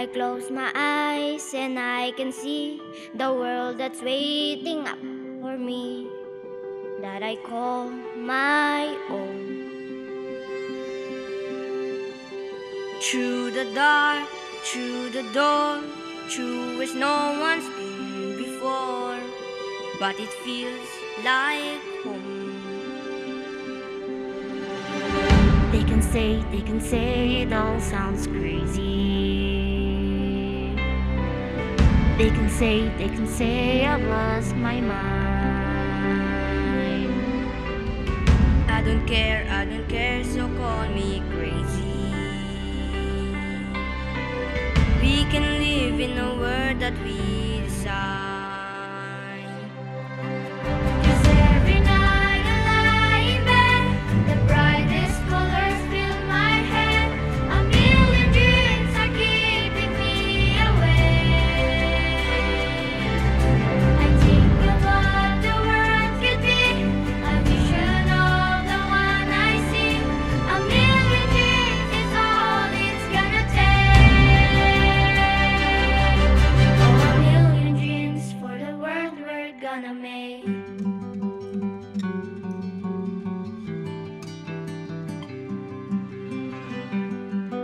I close my eyes and I can see the world that's waiting up for me that I call my own. Through the dark, through the door, through as no one's been before, but it feels like home. They can say, they can say it all sounds crazy. They can say, they can say I've lost my mind. I don't care, I don't care, so call me crazy. We can live in a world that we gonna make.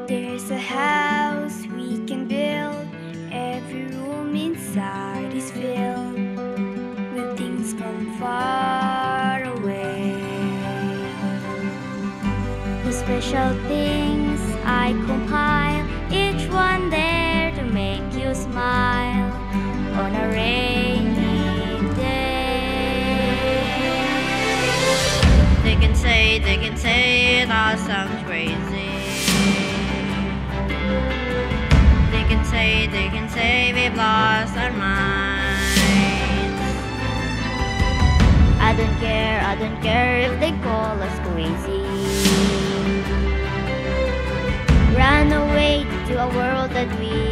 There's a house we can build. Every room inside is filled with things from far away. The special things I compile, say, they can say it all sounds crazy. They can say, they can say we've lost our minds. I don't care, I don't care if they call us crazy. Run away to a world that we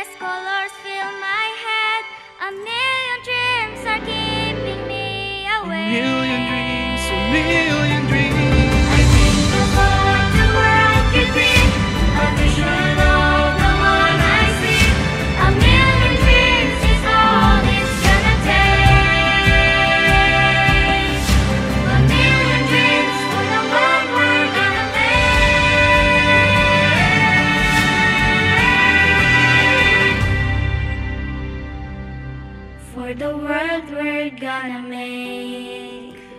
brightest colors fill my head. A million dreams are keeping me awake. Million dreams, a million we're gonna make.